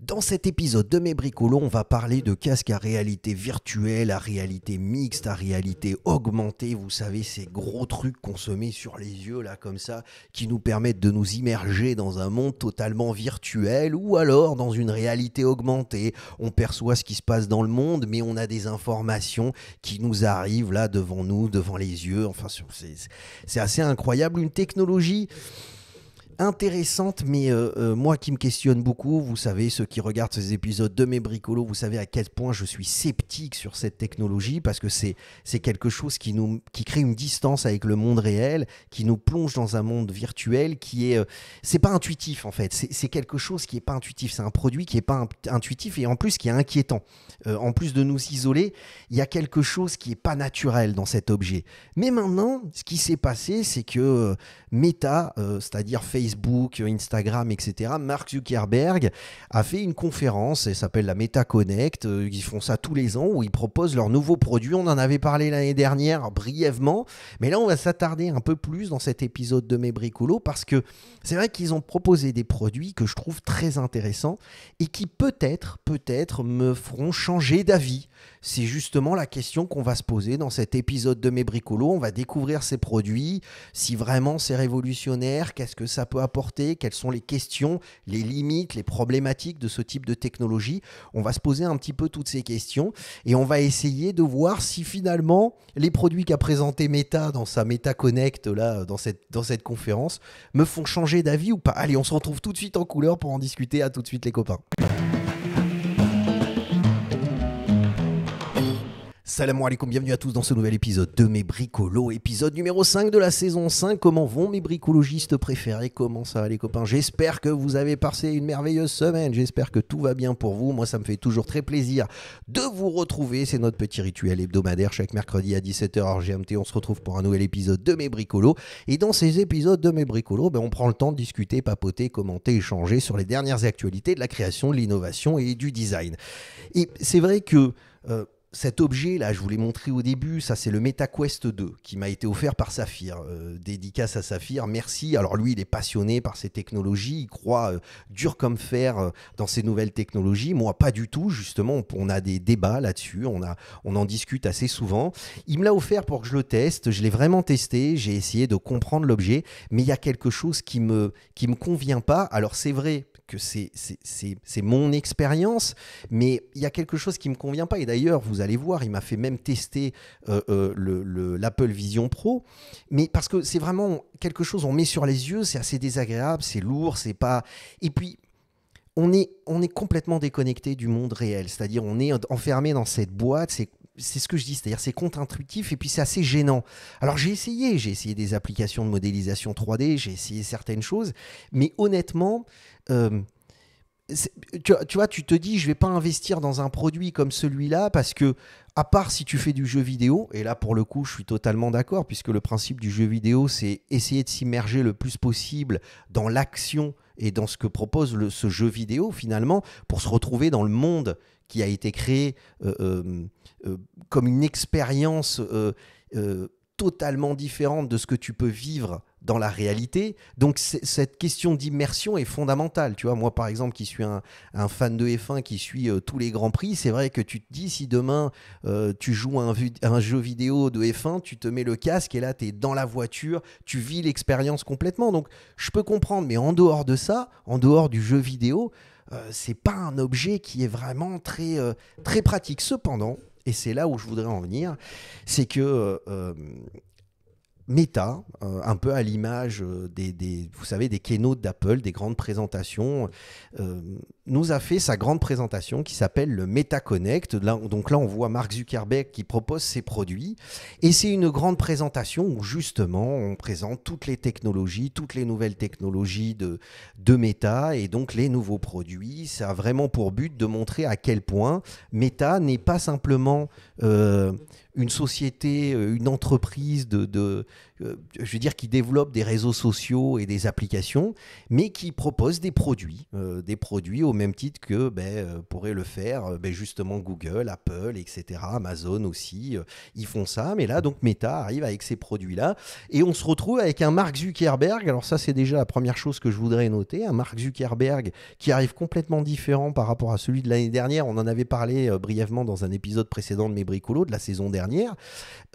Dans cet épisode de Mes Bricolos, on va parler de casques à réalité virtuelle, à réalité mixte, à réalité augmentée. Vous savez, ces gros trucs qu'on se met sur les yeux, là, comme ça, qui nous permettent de nous immerger dans un monde totalement virtuel ou alors dans une réalité augmentée. On perçoit ce qui se passe dans le monde, mais on a des informations qui nous arrivent là devant nous, devant les yeux. Enfin, c'est assez incroyable. Une technologie intéressante, mais euh, euh, moi qui me questionne beaucoup, vous savez, ceux qui regardent ces épisodes de mes bricolos, vous savez à quel point je suis sceptique sur cette technologie, parce que c'est quelque chose qui, nous, qui crée une distance avec le monde réel, qui nous plonge dans un monde virtuel qui est... Euh, c'est pas intuitif en fait, c'est quelque chose qui est pas intuitif, c'est un produit qui est pas intuitif et en plus qui est inquiétant. en plus de nous isoler, il y a quelque chose qui est pas naturel dans cet objet. Mais maintenant, ce qui s'est passé, c'est que Meta, c'est-à-dire Facebook, Facebook, Instagram, etc., Mark Zuckerberg a fait une conférence, elle s'appelle la Meta Connect, euh, ils font ça tous les ans, où ils proposent leurs nouveaux produits. On en avait parlé l'année dernière brièvement, mais là on va s'attarder un peu plus dans cet épisode de mes bricolos, parce que c'est vrai qu'ils ont proposé des produits que je trouve très intéressants et qui peut-être, peut-être me feront changer d'avis. C'est justement la question qu'on va se poser dans cet épisode de mes bricolos. On va découvrir ces produits, si vraiment c'est révolutionnaire, qu'est-ce que ça peut apporter, quelles sont les questions, les limites, les problématiques de ce type de technologie. On va se poser un petit peu toutes ces questions et on va essayer de voir si finalement les produits qu'a présenté Meta dans sa Meta Connect là dans cette, dans cette conférence me font changer d'avis ou pas. Allez, on se retrouve tout de suite en couleur pour en discuter. À tout de suite les copains. Salam alaikum, bienvenue à tous dans ce nouvel épisode de mes bricolos, épisode numéro 5 de la saison 5. Comment vont mes bricologistes préférés? Comment ça va les copains? J'espère que vous avez passé une merveilleuse semaine, j'espère que tout va bien pour vous. Moi ça me fait toujours très plaisir de vous retrouver, c'est notre petit rituel hebdomadaire chaque mercredi à 17h hors GMT. On se retrouve pour un nouvel épisode de mes bricolos. Et dans ces épisodes de mes bricolos, ben, on prend le temps de discuter, papoter, commenter, échanger sur les dernières actualités de la création, de l'innovation et du design. Et c'est vrai que... Euh, cet objet là, je vous l'ai montré au début, ça c'est le MetaQuest 2 qui m'a été offert par Saphir. Euh, dédicace à Saphir, merci. Alors lui, il est passionné par ces technologies, il croit euh, dur comme fer euh, dans ces nouvelles technologies. Moi, pas du tout. Justement, on a des débats là-dessus, on, en discute assez souvent. Il me l'a offert pour que je le teste. Je l'ai vraiment testé. J'ai essayé de comprendre l'objet, mais il y a quelque chose qui qui me convient pas. Alors c'est vrai que c'est mon expérience, mais il y a quelque chose qui me convient pas. Et d'ailleurs, vous allez voir, il m'a fait même tester euh, euh, l'Apple Vision Pro, mais parce que c'est vraiment quelque chose, on met sur les yeux, c'est assez désagréable, c'est lourd, c'est pas. Et puis, on est, on est complètement déconnecté du monde réel, c'est-à-dire on est enfermé dans cette boîte, c'est c'est ce que je dis, c'est-à-dire c'est contre-intuitif et puis c'est assez gênant. Alors j'ai essayé, j'ai essayé des applications de modélisation 3D, j'ai essayé certaines choses, mais honnêtement, euh, tu, vois, tu te dis, je vais pas investir dans un produit comme celui-là parce que, à part si tu fais du jeu vidéo, et là pour le coup, je suis totalement d'accord, puisque le principe du jeu vidéo, c'est essayer de s'immerger le plus possible dans l'action et dans ce que propose ce jeu vidéo finalement, pour se retrouver dans le monde qui a été créé euh, euh, comme une expérience totalement différente de ce que tu peux vivre dans la réalité. Donc cette question d'immersion est fondamentale. Tu vois, moi par exemple, qui suis un, fan de F1, qui suit euh, tous les grands prix, c'est vrai que tu te dis si demain euh, tu joues un, jeu vidéo de F1, tu te mets le casque et là tu es dans la voiture, tu vis l'expérience complètement. Donc je peux comprendre, mais en dehors de ça, en dehors du jeu vidéo, euh, c'est pas un objet qui est vraiment très, très pratique. Cependant, et c'est là où je voudrais en venir, c'est que Meta, euh, un peu à l'image euh, des, vous savez, des keynotes d'Apple, des grandes présentations, euh, nous a fait sa grande présentation qui s'appelle le Meta Connect. donc là, on voit Mark Zuckerberg qui propose ses produits. Et c'est une grande présentation où justement, on présente toutes les technologies, toutes les nouvelles technologies de, de Meta et donc les nouveaux produits. Ça a vraiment pour but de montrer à quel point Meta n'est pas simplement une société, une entreprise de, de je veux dire, qui développent des réseaux sociaux et des applications, mais qui proposent des produits, des produits au même titre que ben, pourrait le faire ben, justement Google, Apple, etc., Amazon aussi, ils font ça. Mais là, donc Meta arrive avec ces produits-là, et on se retrouve avec un Mark Zuckerberg. Alors ça, c'est déjà la première chose que je voudrais noter, un Mark Zuckerberg qui arrive complètement différent par rapport à celui de l'année dernière. On en avait parlé brièvement dans un épisode précédent de mes bricolos de la saison dernière.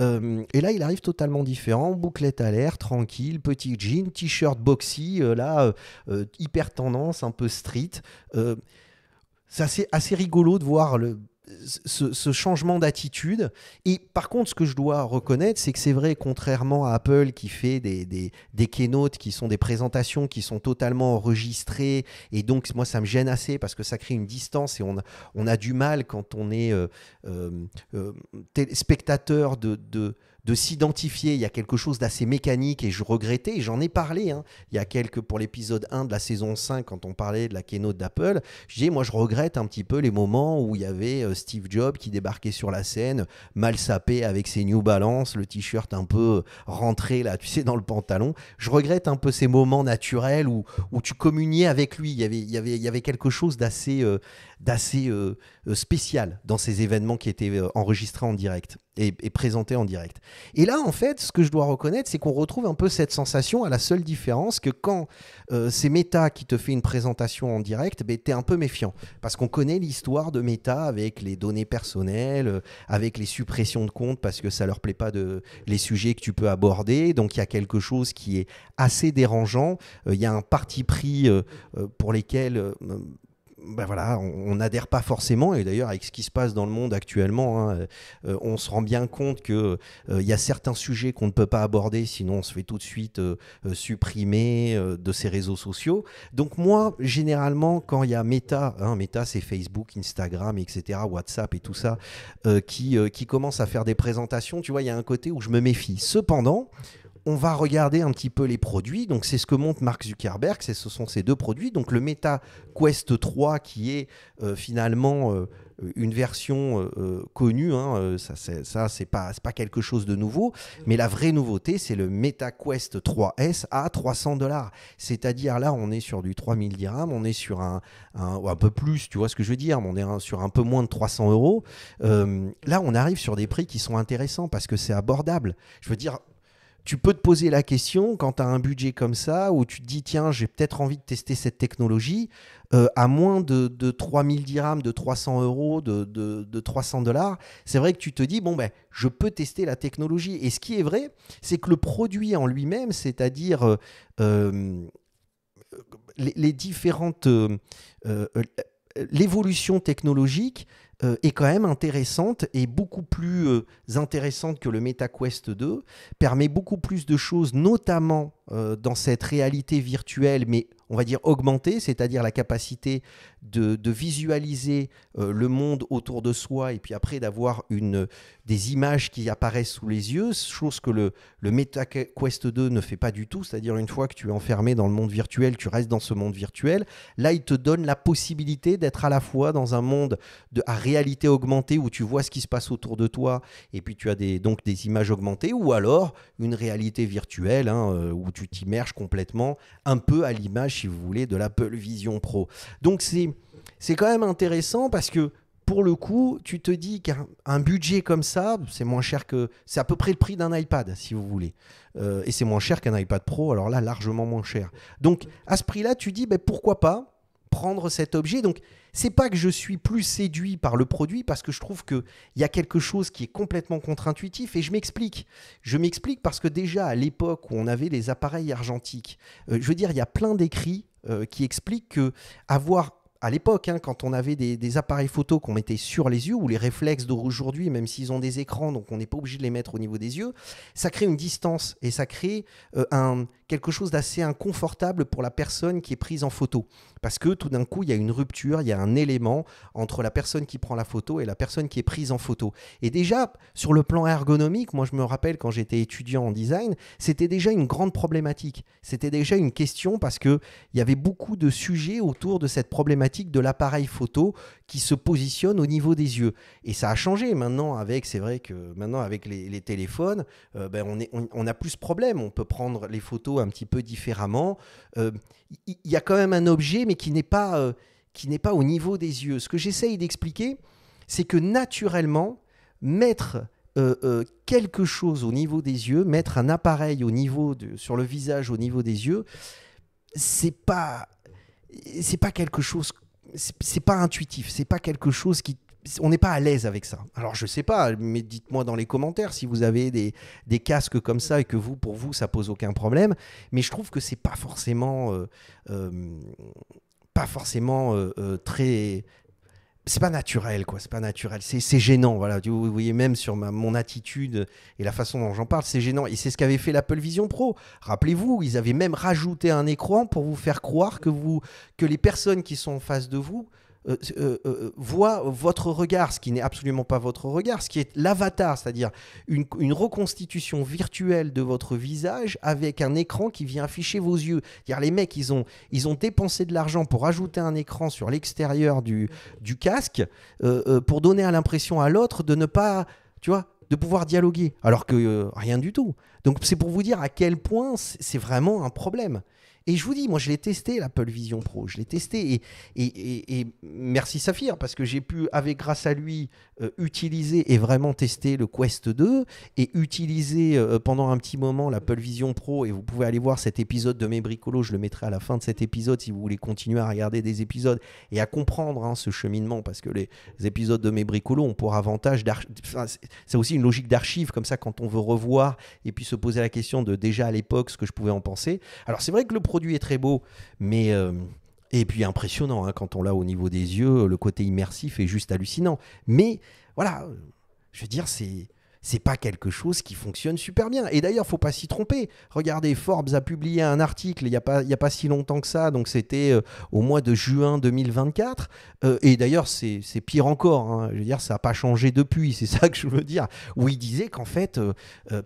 Euh, et là, il arrive totalement différent, bouclette à l'air, tranquille, petit jean, t-shirt boxy, euh, là, euh, hyper tendance, un peu street. c'est assez, rigolo de voir ce, changement d'attitude. Et par contre, ce que je dois reconnaître, c'est que c'est vrai, contrairement à Apple qui fait des, des, keynotes, qui sont des présentations qui sont totalement enregistrées, et donc moi ça me gêne assez parce que ça crée une distance et on a, du mal quand on est euh, euh, euh spectateur de de s'identifier. Il y a quelque chose d'assez mécanique et je regrettais, et j'en ai parlé, hein. il y a quelques, pour l'épisode 1 de la saison 5, quand on parlait de la keynote d'Apple, je disais, moi je regrette un petit peu les moments où il y avait euh, Steve Jobs qui débarquait sur la scène, mal sapé avec ses New Balance, le t-shirt un peu rentré là, tu sais, dans le pantalon. Je regrette un peu ces moments naturels où, où tu communiais avec lui. Il y avait, il y avait, il y avait quelque chose d'assez euh, d'assez euh, spécial dans ces événements qui étaient enregistrés en direct et, présentés en direct. Et là, en fait, ce que je dois reconnaître, c'est qu'on retrouve un peu cette sensation à la seule différence que quand euh, c'est Meta qui te fait une présentation en direct, ben, tu es un peu méfiant. Parce qu'on connaît l'histoire de Meta avec les données personnelles, euh, avec les suppressions de comptes parce que ça leur plaît pas de les sujets que tu peux aborder. Donc il y a quelque chose qui est assez dérangeant. Euh, il y a un parti pris pour lesquels ben on n'adhère pas forcément. Et d'ailleurs, avec ce qui se passe dans le monde actuellement, hein, euh, on se rend bien compte qu'il euh, il y a certains sujets qu'on ne peut pas aborder, sinon on se fait tout de suite euh, supprimer de ces réseaux sociaux. Donc moi, généralement, quand il y a Meta, hein, Meta c'est Facebook, Instagram, etc., WhatsApp et tout ça, qui, qui commence à faire des présentations, tu vois, il y a un côté où je me méfie. Cependant, on va regarder un petit peu les produits. Donc, c'est ce que montre Mark Zuckerberg. Ce sont ces deux produits. Donc, le Meta Quest 3, qui est euh, finalement euh, une version euh, connue. Hein, ça, c'est, pas, pas quelque chose de nouveau. Mais la vraie nouveauté, c'est le Meta Quest 3S à 300 dollars. C'est-à-dire, là, on est sur du 3000 dirhams. On est sur un, un, peu plus, tu vois ce que je veux dire. On est sur un peu moins de 300 euros. là, on arrive sur des prix qui sont intéressants parce que c'est abordable. Je veux dire, tu peux te poser la question quand tu as un budget comme ça, où tu te dis, tiens, j'ai peut-être envie de tester cette technologie, euh, à moins de, de 3000 dirhams, de 300 euros, de, de, 300 dollars, c'est vrai que tu te dis, bon, ben, je peux tester la technologie. Et ce qui est vrai, c'est que le produit en lui-même, c'est-à-dire euh, euh, les, l'évolution technologique, euh, est quand même intéressante et beaucoup plus euh, intéressante que le MetaQuest 2, permet beaucoup plus de choses, notamment euh, dans cette réalité virtuelle, mais on va dire augmentée, c'est-à-dire la capacité de, visualiser euh, le monde autour de soi et puis après d'avoir des images qui apparaissent sous les yeux, chose que le, le MetaQuest 2 ne fait pas du tout, c'est-à-dire une fois que tu es enfermé dans le monde virtuel, tu restes dans ce monde virtuel. Là, il te donne la possibilité d'être à la fois dans un monde de, à réalité augmentée où tu vois ce qui se passe autour de toi et puis tu as des, donc des images augmentées ou alors une réalité virtuelle hein, euh, où tu t'immerges complètement, un peu à l'image, si vous voulez, de l'Apple Vision Pro. Donc c'est, c'est quand même intéressant parce que pour le coup, tu te dis qu'un budget comme ça, c'est moins cher que. C'est à peu près le prix d'un iPad, si vous voulez. Euh, et c'est moins cher qu'un iPad Pro, alors là, largement moins cher. Donc, à ce prix-là, tu dis, ben, pourquoi pas prendre cet objet? Donc, c'est pas que je suis plus séduit par le produit parce que je trouve qu'il y a quelque chose qui est complètement contre-intuitif et je m'explique. Je m'explique parce que déjà à l'époque où on avait les appareils argentiques, euh, je veux dire, il y a plein d'écrits euh, qui expliquent que avoir à l'époque, hein, quand on avait des, appareils photo qu'on mettait sur les yeux, ou les réflexes d'aujourd'hui, même s'ils ont des écrans, donc on n'est pas obligé de les mettre au niveau des yeux, ça crée une distance et ça crée euh, un, quelque chose d'assez inconfortable pour la personne qui est prise en photo. Parce que tout d'un coup, il y a une rupture, il y a un élément entre la personne qui prend la photo et la personne qui est prise en photo. Et déjà, sur le plan ergonomique, moi je me rappelle quand j'étais étudiant en design, c'était déjà une grande problématique. C'était déjà une question parce qu'il y avait beaucoup de sujets autour de cette problématique de l'appareil photo qui se positionne au niveau des yeux. Et ça a changé maintenant avec, c'est vrai que maintenant avec les, téléphones, euh, ben on, a plus ce problème. On peut prendre les photos un petit peu différemment. Il euh, y, a quand même un objet, mais qui n'est pas, euh, qui n'est pas au niveau des yeux. Ce que j'essaye d'expliquer, c'est que naturellement, mettre quelque chose au niveau des yeux, mettre un appareil au niveau sur le visage au niveau des yeux, c'est pas c'est pas quelque chose c'est pas intuitif, c'est pas quelque chose qui on n'est pas à l'aise avec ça. Alors je sais pas, mais dites-moi dans les commentaires si vous avez des, des, casques comme ça et que vous, pour vous, ça pose aucun problème. Mais je trouve que c'est pas forcément, euh, euh, pas forcément euh, très, c'est pas naturel quoi, c'est pas naturel, c'est gênant voilà. Vous voyez même sur mon attitude et la façon dont j'en parle, c'est gênant. Et c'est ce qu'avait fait l'Apple Vision Pro. Rappelez-vous, ils avaient même rajouté un écran pour vous faire croire que vous que les personnes qui sont en face de vous euh, euh, euh, voit votre regard, ce qui n'est absolument pas votre regard, ce qui est l'avatar, c'est-à-dire une, reconstitution virtuelle de votre visage avec un écran qui vient afficher vos yeux. Dire les mecs, ils ont, ils ont dépensé de l'argent pour ajouter un écran sur l'extérieur du, du casque pour donner à l'impression à l'autre de ne pas, tu vois, de pouvoir dialoguer, alors que rien du tout. Donc c'est pour vous dire à quel point c'est vraiment un problème. Et je vous dis, moi, je l'ai testé, l'Apple Vision Pro. Je l'ai testé. Et, et, et, merci Saphir, parce que j'ai pu, avec grâce à lui, euh, utiliser et vraiment tester le Quest 2 et utiliser euh, pendant un petit moment l'Apple Vision Pro. Et vous pouvez aller voir cet épisode de mes bricolos. Je le mettrai à la fin de cet épisode si vous voulez continuer à regarder des épisodes et à comprendre hein, ce cheminement. Parce que les épisodes de mes bricolos ont pour avantage c'est aussi une logique d'archive, comme ça, quand on veut revoir et puis se poser la question de déjà à l'époque ce que je pouvais en penser. Alors, c'est vrai que le produit est très beau, mais. Euh, et puis impressionnant, hein, quand on l'a au niveau des yeux, le côté immersif est juste hallucinant. Mais voilà, je veux dire, c'est c'est pas quelque chose qui fonctionne super bien. Et d'ailleurs, faut pas s'y tromper. Regardez, Forbes a publié un article il n'y a, pas, a pas si longtemps que ça, donc c'était euh, au mois de juin 2024. Euh, et d'ailleurs, c'est pire encore. Hein. Je veux dire, ça n'a pas changé depuis, c'est ça que je veux dire. Où il disait qu'en fait, euh,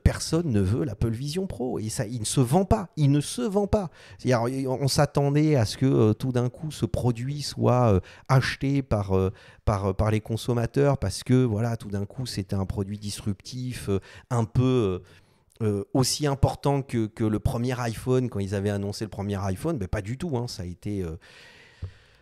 personne ne veut l'Apple Vision Pro. Et ça, il ne se vend pas. Il ne se vend pas. On s'attendait à ce que tout d'un coup, ce produit soit acheté par, par, par les consommateurs parce que, voilà, tout d'un coup, c'était un produit disruptif euh, un peu euh, euh, aussi important que, le premier iPhone quand ils avaient annoncé le premier iPhone, mais pas du tout. Hein. ça a été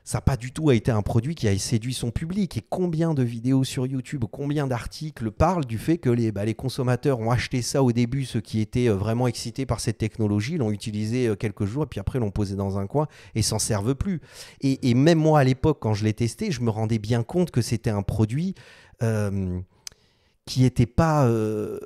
ça n'a pas du tout été un produit qui a séduit son public. Et combien de vidéos sur YouTube, combien d'articles parlent du fait que les, bah, consommateurs ont acheté ça au début, ceux qui étaient vraiment excités par cette technologie, l'ont utilisé quelques jours, et puis après l'ont posé dans un coin et s'en servent plus. Et, même moi, à l'époque, quand je l'ai testé, je me rendais bien compte que c'était un produit pas euh,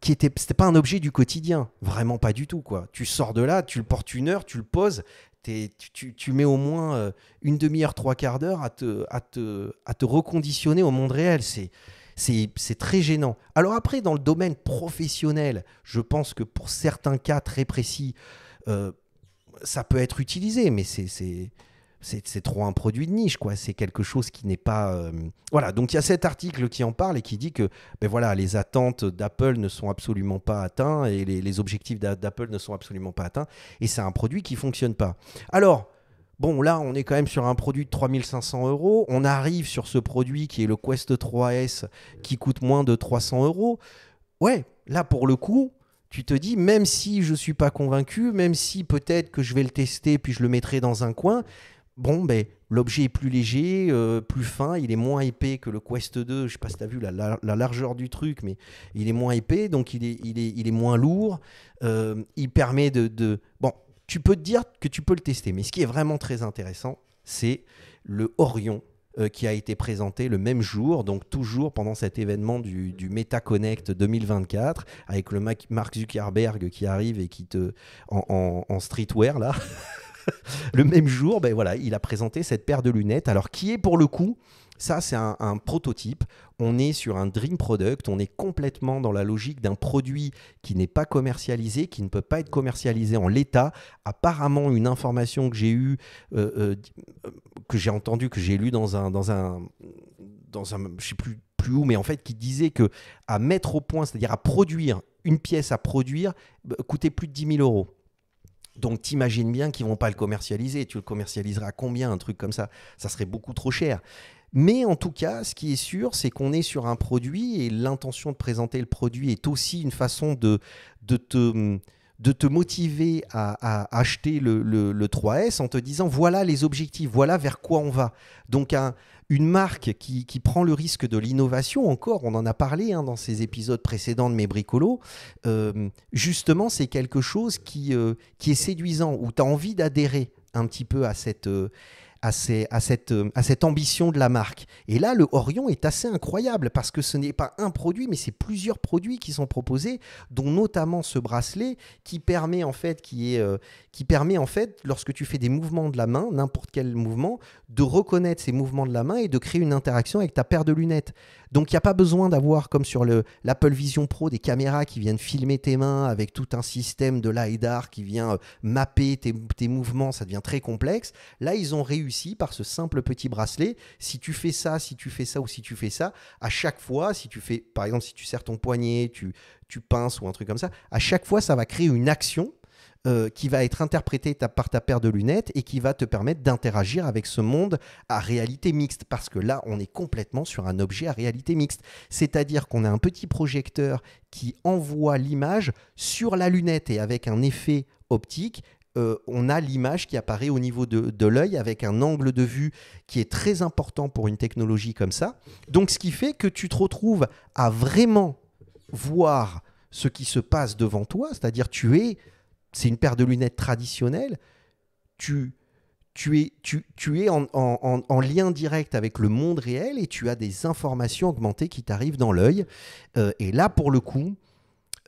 qui était c'était pas un objet du quotidien vraiment pas du tout quoi tu sors de là tu le portes une heure tu le poses tu, mets au moins euh, une demi-heure trois quarts d'heure à te, reconditionner au monde réel c'est c'est très gênant. Alors après, dans le domaine professionnel, je pense que pour certains cas très précis, euh, ça peut être utilisé, mais c'est c'est trop un produit de niche, quoi. C'est quelque chose qui n'est pas. Euh, voilà. Donc il y a cet article qui en parle et qui dit que, ben voilà, les attentes d'Apple ne sont absolument pas atteints et les, objectifs d'Apple ne sont absolument pas atteints. Et c'est un produit qui fonctionne pas. Alors. Bon, là, on est quand même sur un produit de 3500 euros. On arrive sur ce produit qui est le Quest 3S qui coûte moins de 300 euros. Ouais, là, pour le coup, tu te dis, même si je ne suis pas convaincu, même si peut-être que je vais le tester puis je le mettrai dans un coin, bon, ben, l'objet est plus léger, euh, plus fin, il est moins épais que le Quest 2. Je sais pas si tu as vu la, largeur du truc, mais il est moins épais, donc il est, il est, il est moins lourd. Euh, il permet de, Bon, tu peux te dire que tu peux le tester, mais ce qui est vraiment très intéressant, c'est le Orion. Euh, qui a été présenté le même jour, donc toujours pendant cet événement du, du MetaConnect 2024, avec le Mark Zuckerberg qui arrive et qui te. en, en streetwear là. le même jour, ben voilà, il a présenté cette paire de lunettes. Alors, qui est pour le coup ça, c'est un, prototype. On est sur un dream product. On est complètement dans la logique d'un produit qui n'est pas commercialisé, qui ne peut pas être commercialisé en l'état. Apparemment, une information que j'ai eue, euh, euh, que j'ai entendue, que j'ai lue dans un, dans un, dans un, je sais plus plus où, mais en fait qui disait que à mettre au point, c'est-à-dire à produire une pièce à produire, coûtait plus de 10 000 euros. Donc t'imagines bien qu'ils vont pas le commercialiser. Tu le commercialiseras combien un truc comme ça? Ça serait beaucoup trop cher. Mais en tout cas, ce qui est sûr, c'est qu'on est sur un produit et l'intention de présenter le produit est aussi une façon de, de te de te motiver à, acheter le, le, 3S en te disant voilà les objectifs, voilà vers quoi on va. Donc un, une marque qui, prend le risque de l'innovation, encore, on en a parlé hein, dans ces épisodes précédents de mes bricolos, euh, justement c'est quelque chose qui, euh, qui est séduisant, où tu as envie d'adhérer un petit peu à cette... Euh, à, cette, ambition de la marque. Et là, le Orion est assez incroyable parce que ce n'est pas un produit, mais c'est plusieurs produits qui sont proposés, dont notamment ce bracelet qui permet en fait, qui est, euh, qui permet en fait, lorsque tu fais des mouvements de la main, n'importe quel mouvement, de reconnaître ces mouvements de la main et de créer une interaction avec ta paire de lunettes. Donc il n'y a pas besoin d'avoir, comme sur l'Apple Vision Pro, des caméras qui viennent filmer tes mains avec tout un système de LiDAR qui vient euh, mapper tes mouvements, ça devient très complexe. Là, ils ont réussi par ce simple petit bracelet. Si tu fais ça, si tu fais ça ou si tu fais ça, à chaque fois, si tu fais, par exemple, si tu serres ton poignet, tu, tu pinces ou un truc comme ça, à chaque fois, ça va créer une action euh, qui va être interprété par ta paire de lunettes et qui va te permettre d'interagir avec ce monde à réalité mixte. Parce que là, on est complètement sur un objet à réalité mixte. C'est-à-dire qu'on a un petit projecteur qui envoie l'image sur la lunette et avec un effet optique, euh, on a l'image qui apparaît au niveau de, l'œil avec un angle de vue qui est très important pour une technologie comme ça. Donc ce qui fait que tu te retrouves à vraiment voir ce qui se passe devant toi, c'est-à-dire tu es c'est une paire de lunettes traditionnelles, tu, es, tu, es en, lien direct avec le monde réel et tu as des informations augmentées qui t'arrivent dans l'œil. Euh, et là, pour le coup,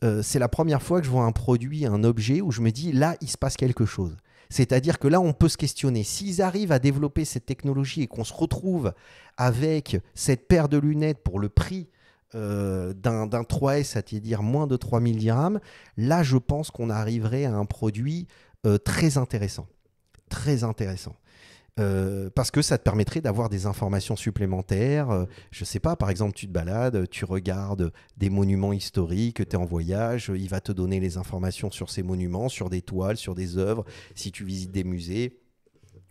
euh, c'est la première fois que je vois un produit, un objet où je me dis, là, il se passe quelque chose. C'est-à-dire que là, on peut se questionner. S'ils arrivent à développer cette technologie et qu'on se retrouve avec cette paire de lunettes pour le prix euh, d'un 3S, c'est-à-dire moins de 3000 dirhams, là je pense qu'on arriverait à un produit euh, très intéressant. Très intéressant. Euh, parce que ça te permettrait d'avoir des informations supplémentaires. je ne sais pas, par exemple, tu te balades, tu regardes des monuments historiques, tu es en voyage, il va te donner les informations sur ces monuments, sur des toiles, sur des œuvres, si tu visites des musées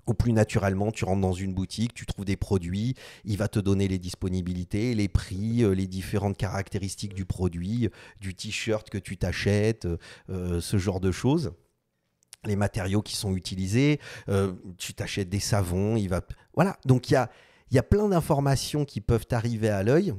ou plus naturellement, tu rentres dans une boutique, tu trouves des produits, il va te donner les disponibilités, les prix, euh, les différentes caractéristiques du produit, du t-shirt que tu t'achètes, euh, ce genre de choses. Les matériaux qui sont utilisés, euh, tu t'achètes des savons, il va... Voilà, donc il y a, y a plein d'informations qui peuvent arriver à l'œil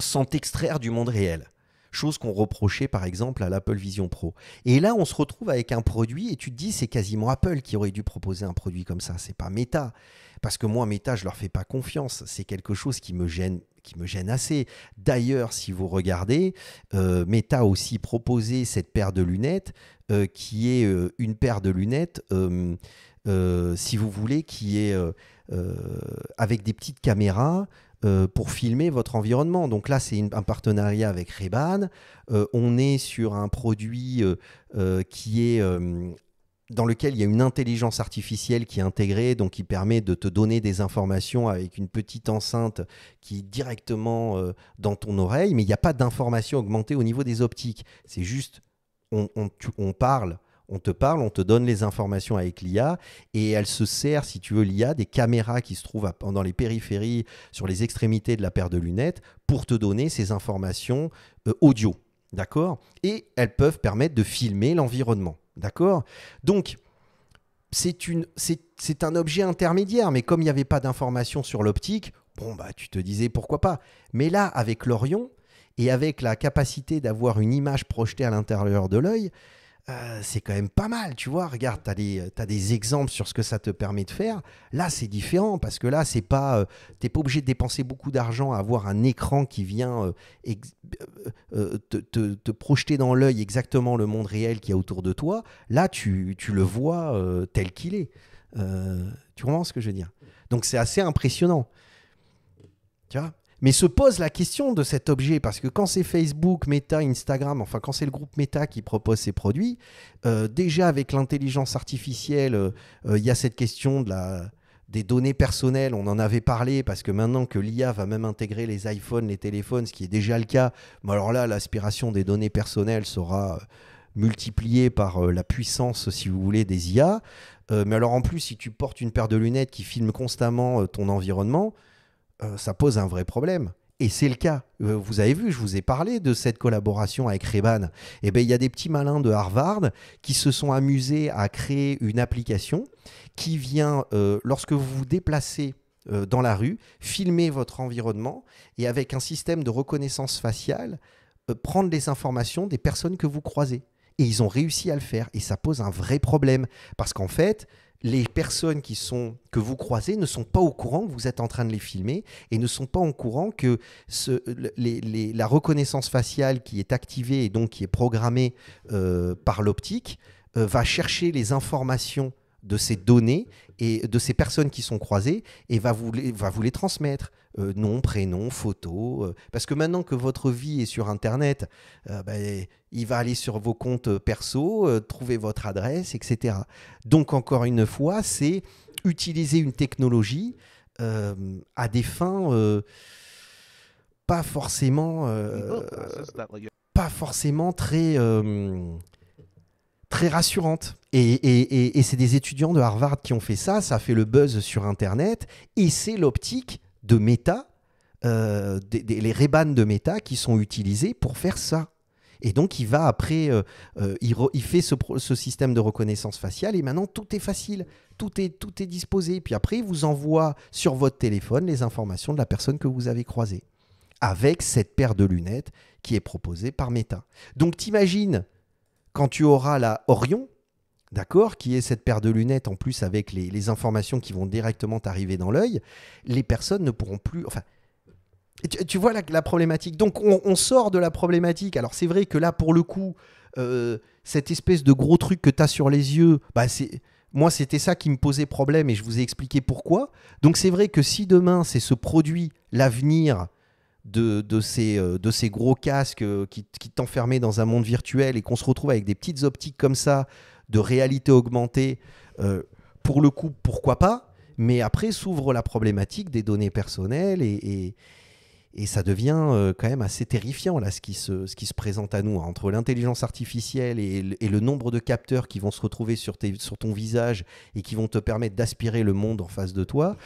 sans t'extraire du monde réel chose qu'on reprochait par exemple à l'Apple Vision Pro. Et là, on se retrouve avec un produit et tu te dis c'est quasiment Apple qui aurait dû proposer un produit comme ça, c'est pas Meta. Parce que moi, Meta, je leur fais pas confiance. C'est quelque chose qui me gêne qui me gêne assez. D'ailleurs, si vous regardez, euh, Meta a aussi proposé cette paire de lunettes, euh, qui est euh, une paire de lunettes, si vous voulez, qui est avec des petites caméras, pour filmer votre environnement. Donc là, c'est un partenariat avec Reban. On est sur un produit qui est dans lequel il y a une intelligence artificielle qui est intégrée, donc qui permet de te donner des informations avec une petite enceinte qui est directement dans ton oreille, mais il n'y a pas d'information augmentée au niveau des optiques. C'est juste, on, on parle on te parle, on te donne les informations avec l'IA et elle se sert, si tu veux, l'IA des caméras qui se trouvent dans les périphéries, sur les extrémités de la paire de lunettes, pour te donner ces informations euh, audio. D'accord? Et elles peuvent permettre de filmer l'environnement. D'accord? Donc, c'est un objet intermédiaire, mais comme il n'y avait pas d'informations sur l'optique, bon, bah, tu te disais pourquoi pas. Mais là, avec l'Orion et avec la capacité d'avoir une image projetée à l'intérieur de l'œil, euh, c'est quand même pas mal, tu vois. Regarde, tu as, des exemples sur ce que ça te permet de faire. Là, c'est différent parce que là, c'est pas, euh, t'es pas obligé de dépenser beaucoup d'argent à avoir un écran qui vient euh, te, projeter dans l'œil exactement le monde réel qui y a autour de toi. Là, tu, tu le vois tel qu'il est. tu comprends ce que je veux dire? Donc, c'est assez impressionnant. Tu vois? Mais se pose la question de cet objet, parce que quand c'est Facebook, Meta, Instagram, enfin quand c'est le groupe Meta qui propose ces produits, euh, déjà avec l'intelligence artificielle, euh, euh, il y a cette question des données personnelles, on en avait parlé, parce que maintenant que l'IA va même intégrer les iPhones, les téléphones, ce qui est déjà le cas, mais alors là, l'aspiration des données personnelles sera multipliée par la puissance, si vous voulez, des IA. mais alors en plus, si tu portes une paire de lunettes qui filme constamment ton environnement, ça pose un vrai problème. Et c'est le cas. Euh, vous avez vu, je vous ai parlé de cette collaboration avec Reban. Eh bien, il y a des petits malins de Harvard qui se sont amusés à créer une application qui vient, euh, lorsque vous vous déplacez dans la rue, filmer votre environnement et avec un système de reconnaissance faciale, prendre les informations des personnes que vous croisez. Et ils ont réussi à le faire. Et ça pose un vrai problème. Parce qu'en fait, les personnes que vous croisez ne sont pas au courant que vous êtes en train de les filmer et ne sont pas au courant que la reconnaissance faciale qui est activée et donc qui est programmée euh, par l'optique euh, va chercher les informations de ces données et de ces personnes qui sont croisées et va vous les transmettre. Euh, nom, prénom, photo. Euh, parce que maintenant que votre vie est sur Internet, euh, ben, il va aller sur vos comptes perso, trouver votre adresse, etc. Donc encore une fois, c'est utiliser une technologie à des fins pas forcément pas forcément très très rassurante. Et, c'est des étudiants de Harvard qui ont fait ça, ça fait le buzz sur Internet, et c'est l'optique de Meta, euh, les Ray-Ban de Meta qui sont utilisés pour faire ça. Et donc, il va après, euh, euh, il, fait ce, ce, système de reconnaissance faciale et maintenant tout est facile, tout est, tout est disposé. Puis après, il vous envoie sur votre téléphone les informations de la personne que vous avez croisée avec cette paire de lunettes qui est proposée par Meta. Donc, t'imagines quand tu auras la Orion, d'accord, qui est cette paire de lunettes en plus avec les, informations qui vont directement t'arriver dans l'œil, les personnes ne pourront plus. Enfin, tu, vois la, problématique. Donc on, sort de la problématique. Alors c'est vrai que là, pour le coup, euh, cette espèce de gros truc que tu as sur les yeux, bah c'est. Moi, c'était ça qui me posait problème et je vous ai expliqué pourquoi. Donc, c'est vrai que si demain, c'est ce produit, l'avenir, de, ces, euh, ces gros casques euh, qui, qui t'enfermaient dans un monde virtuel et qu'on se retrouve avec des petites optiques comme ça de réalité augmentée, euh, pour le coup, pourquoi pas Mais après s'ouvre la problématique des données personnelles et, ça devient quand même assez terrifiant là, ce qui se, présente à nous. Entre l'intelligence artificielle et, le nombre de capteurs qui vont se retrouver sur, sur ton visage et qui vont te permettre d'aspirer le monde en face de toi,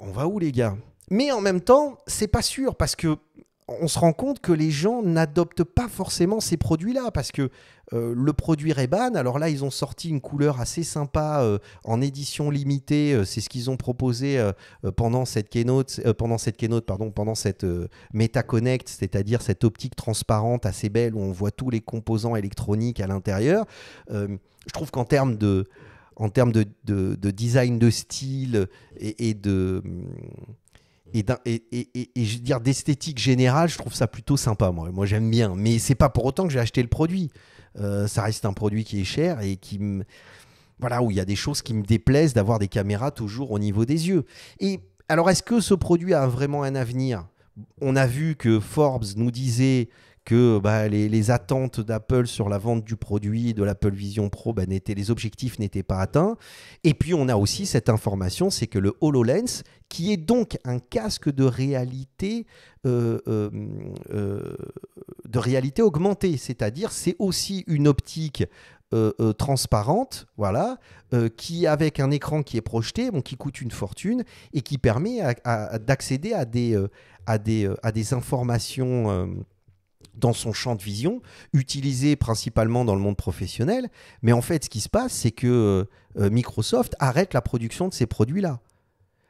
on va où les gars? Mais en même temps, c'est pas sûr parce que on se rend compte que les gens n'adoptent pas forcément ces produits-là parce que euh, le produit Reban, alors là ils ont sorti une couleur assez sympa euh, en édition limitée, euh, c'est ce qu'ils ont proposé pendant cette keynote, pendant cette keynote, pardon, pendant cette MetaConnect, c'est-à-dire cette optique transparente assez belle où on voit tous les composants électroniques à l'intérieur. je trouve qu'en termes de en termes de, design de style et de et, je veux dire d'esthétique générale, je trouve ça plutôt sympa. Moi, moi j'aime bien, mais c'est pas pour autant que j'ai acheté le produit. Euh, ça reste un produit qui est cher et qui me voilà où il y a des choses qui me déplaisent d'avoir des caméras toujours au niveau des yeux. Et alors, est-ce que ce produit a vraiment un avenir? On a vu que Forbes nous disait que bah, les, attentes d'Apple sur la vente du produit de l'Apple Vision Pro, bah, les objectifs n'étaient pas atteints. Et puis on a aussi cette information, c'est que le HoloLens, qui est donc un casque de réalité, euh, euh, euh, de réalité augmentée, c'est-à-dire c'est aussi une optique transparente, voilà, qui avec un écran qui est projeté, bon, qui coûte une fortune et qui permet d'accéder à, des, à, des, à des informations dans son champ de vision, utilisé principalement dans le monde professionnel. Mais en fait, ce qui se passe, c'est que euh, Microsoft arrête la production de ces produits-là.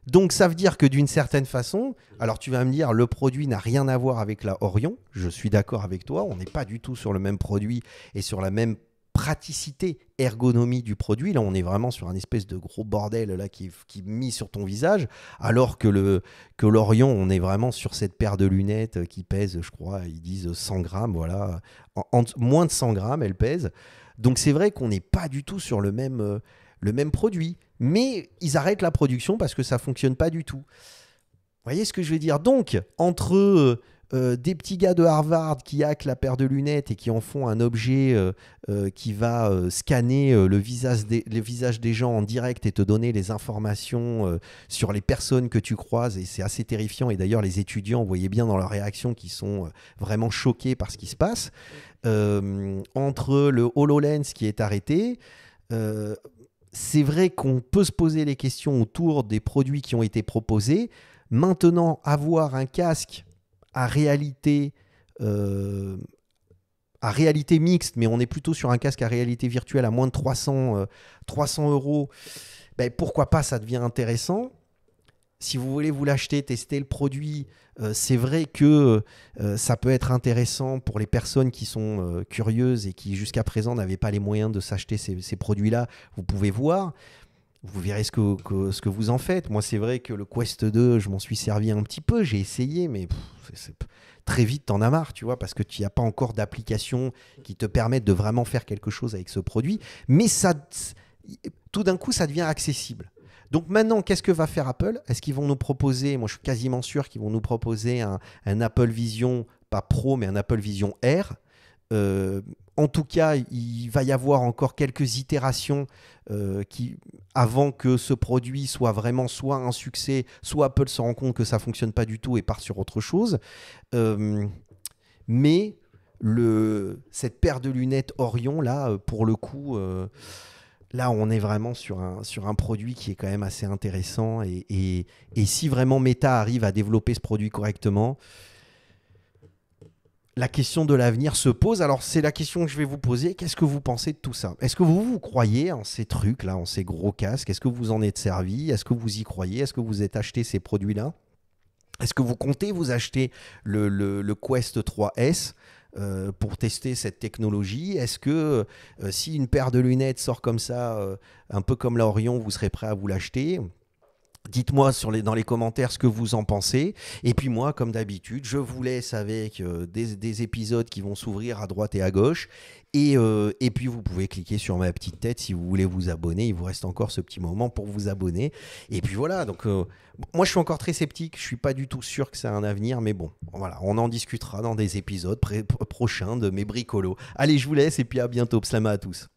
Donc ça veut dire que d'une certaine façon, alors tu vas me dire, le produit n'a rien à voir avec la Orion, je suis d'accord avec toi, on n'est pas du tout sur le même produit et sur la même praticité, ergonomie du produit. Là, on est vraiment sur un espèce de gros bordel là qui, qui mis sur ton visage, alors que le que l'Orion, on est vraiment sur cette paire de lunettes qui pèse, je crois, ils disent 100 grammes, voilà, en, moins de 100 grammes, elle pèse. Donc c'est vrai qu'on n'est pas du tout sur le même euh, le même produit, mais ils arrêtent la production parce que ça fonctionne pas du tout. Vous voyez ce que je veux dire? Donc entre euh, euh, des petits gars de Harvard qui hackent la paire de lunettes et qui en font un objet euh, euh, qui va scanner le, visage des, visage des gens en direct et te donner les informations sur les personnes que tu croises. Et c'est assez terrifiant. Et d'ailleurs, les étudiants, vous voyez bien dans leur réaction qu'ils sont vraiment choqués par ce qui se passe. entre le HoloLens qui est arrêté, c'est vrai qu'on peut se poser les questions autour des produits qui ont été proposés. Maintenant, avoir un casque à réalité, euh, à réalité mixte, mais on est plutôt sur un casque à réalité virtuelle à moins de 300, 300 euh, euros, ben, pourquoi pas, ça devient intéressant. Si vous voulez vous l'acheter, tester le produit, euh, c'est vrai que ça peut être intéressant pour les personnes qui sont curieuses et qui jusqu'à présent n'avaient pas les moyens de s'acheter ces, ces produits-là. Vous pouvez voir vous verrez ce que, vous en faites. Moi, c'est vrai que le Quest 2, je m'en suis servi un petit peu, j'ai essayé, mais très vite, t'en as marre, tu vois, parce que tu n'as pas encore d'application qui te permette de vraiment faire quelque chose avec ce produit. Mais ça, tout d'un coup, ça devient accessible. Donc maintenant, qu'est-ce que va faire Apple? Est-ce qu'ils vont nous proposer, moi je suis quasiment sûr qu'ils vont nous proposer un, Apple Vision, pas Pro, mais un Apple Vision R euh, en tout cas, il va y avoir encore quelques itérations euh, qui, avant que ce produit soit vraiment soit un succès, soit Apple se rend compte que ça fonctionne pas du tout et part sur autre chose. Euh, mais cette paire de lunettes Orion, là, pour le coup, là, on est vraiment sur un, produit qui est quand même assez intéressant. Et si vraiment Meta arrive à développer ce produit correctement, la question de l'avenir se pose. Alors, c'est la question que je vais vous poser. Qu'est-ce que vous pensez de tout ça? Est-ce que vous vous croyez en ces trucs-là, en ces gros casques? Est-ce que vous en êtes servi? Est-ce que vous y croyez? Est-ce que vous êtes acheté ces produits-là? Est-ce que vous comptez vous acheter le, Quest 3S euh, pour tester cette technologie? Est-ce que euh, si une paire de lunettes sort comme ça, euh, un peu comme l'Orion, vous serez prêt à vous l'acheter? Dites-moi dans les commentaires ce que vous en pensez. Et puis moi, comme d'habitude, je vous laisse avec euh, des, épisodes qui vont s'ouvrir à droite et à gauche. Euh, et, puis vous pouvez cliquer sur ma petite tête si vous voulez vous abonner. Il vous reste encore ce petit moment pour vous abonner. Et puis voilà, donc euh, moi je suis encore très sceptique. Je suis pas du tout sûr que ça a un avenir. Mais bon, voilà, on en discutera dans des épisodes prochains de mes bricolos. Allez, je vous laisse et puis à bientôt. Slama à tous.